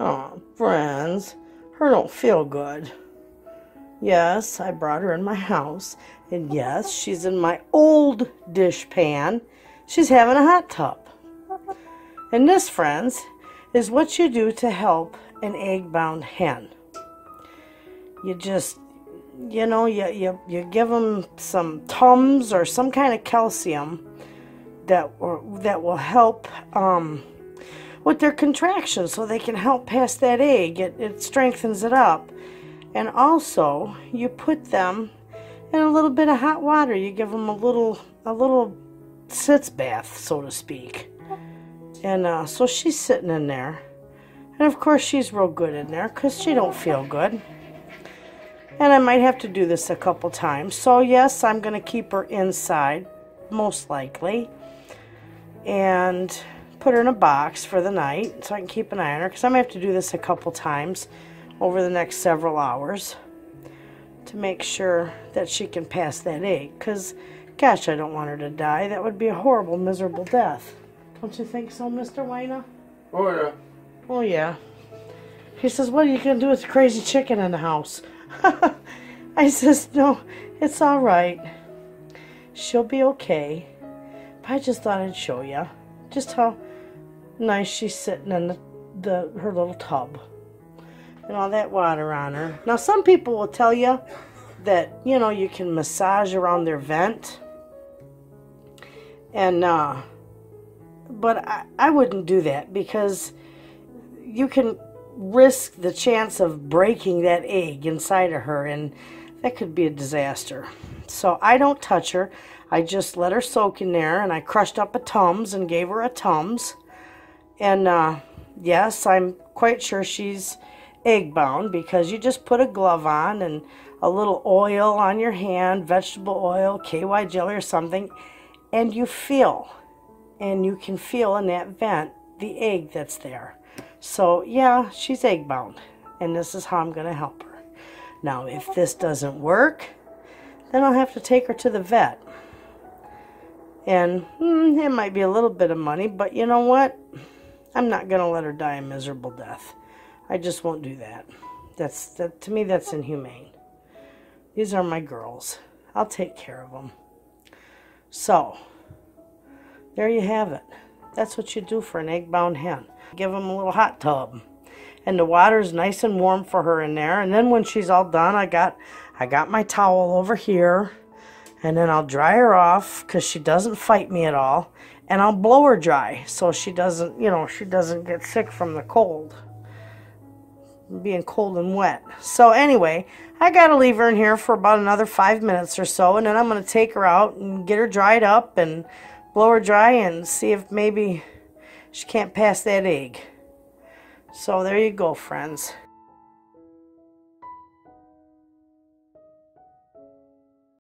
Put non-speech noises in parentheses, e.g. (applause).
Oh, friends, her don't feel good. Yes, I brought her in my house, and yes, she's in my old dish pan. She's having a hot tub. And this, friends, is what you do to help an egg bound hen. You just, you know, you, you, you give them some Tums or some kind of calcium that, or, that will help um, with their contractions so they can help pass that egg. It, it strengthens it up. And also, you put them in a little bit of hot water. You give them a little, a little sitz bath, so to speak. And uh, so she's sitting in there. And of course she's real good in there because she don't feel good. And I might have to do this a couple times. So yes, I'm going to keep her inside, most likely. And put her in a box for the night so I can keep an eye on her. Because I'm going to have to do this a couple times over the next several hours to make sure that she can pass that egg. Because, gosh, I don't want her to die. That would be a horrible, miserable death. Don't you think so, Mr. Wayna? Oh yeah. Oh, yeah. He says, What are you going to do with the crazy chicken in the house? (laughs) I says, No, it's all right. She'll be okay. But I just thought I'd show you just how nice she's sitting in the, the her little tub and all that water on her. Now, some people will tell you that, you know, you can massage around their vent. And, uh, but I, I wouldn't do that because you can risk the chance of breaking that egg inside of her, and that could be a disaster. So I don't touch her. I just let her soak in there, and I crushed up a Tums and gave her a Tums. And uh, yes, I'm quite sure she's egg bound because you just put a glove on and a little oil on your hand, vegetable oil, KY jelly or something, and you feel, and you can feel in that vent the egg that's there. So, yeah, she's egg bound, and this is how I'm going to help her. Now, if this doesn't work, then I'll have to take her to the vet. And hmm, it might be a little bit of money, but you know what? I'm not going to let her die a miserable death. I just won't do that. That's that to me that's inhumane. These are my girls. I'll take care of them. So, there you have it. That's what you do for an egg-bound hen. Give them a little hot tub. And the water's nice and warm for her in there. And then when she's all done, I got I got my towel over here. And then I'll dry her off because she doesn't fight me at all. And I'll blow her dry so she doesn't, you know, she doesn't get sick from the cold being cold and wet. So anyway, I got to leave her in here for about another five minutes or so, and then I'm going to take her out and get her dried up and blow her dry and see if maybe she can't pass that egg. So there you go, friends.